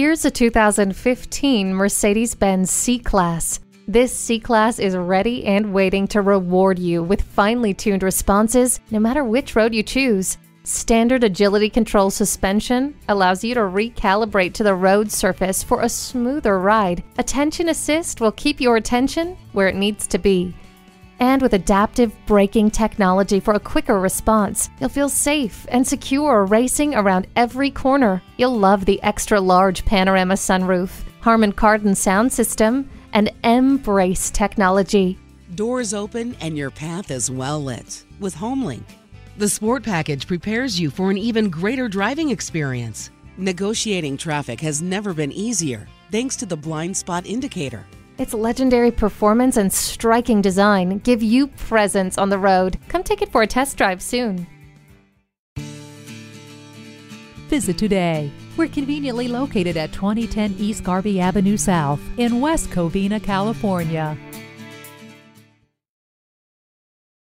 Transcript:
Here's a 2015 Mercedes Benz C Class. This C Class is ready and waiting to reward you with finely tuned responses no matter which road you choose. Standard agility control suspension allows you to recalibrate to the road surface for a smoother ride. Attention assist will keep your attention where it needs to be. And with adaptive braking technology for a quicker response, you'll feel safe and secure racing around every corner. You'll love the extra large panorama sunroof, Harman Kardon sound system, and M-Brace technology. Doors open and your path is well lit with HomeLink. The Sport Package prepares you for an even greater driving experience. Negotiating traffic has never been easier thanks to the blind spot indicator. Its legendary performance and striking design give you presence on the road. Come take it for a test drive soon. Visit today. We're conveniently located at 2010 East Garvey Avenue South in West Covina, California.